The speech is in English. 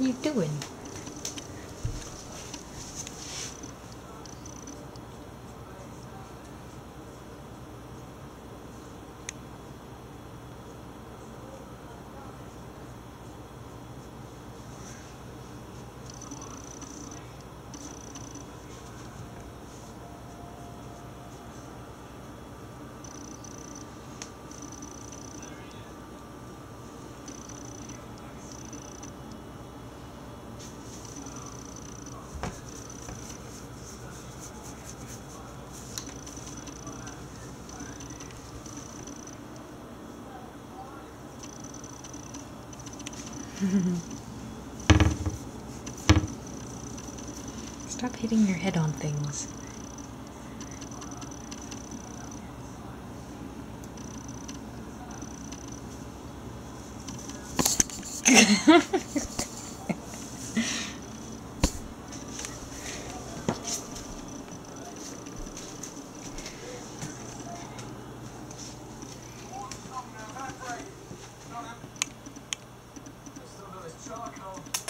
You doing? Stop hitting your head on things. Darko.